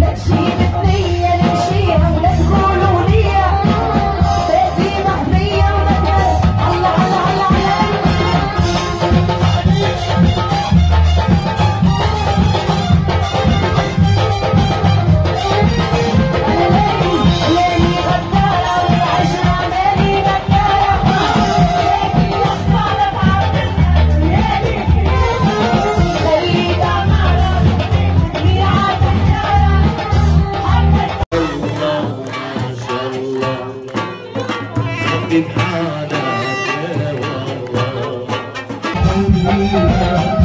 let's see. من حالك والله